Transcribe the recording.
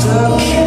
stuck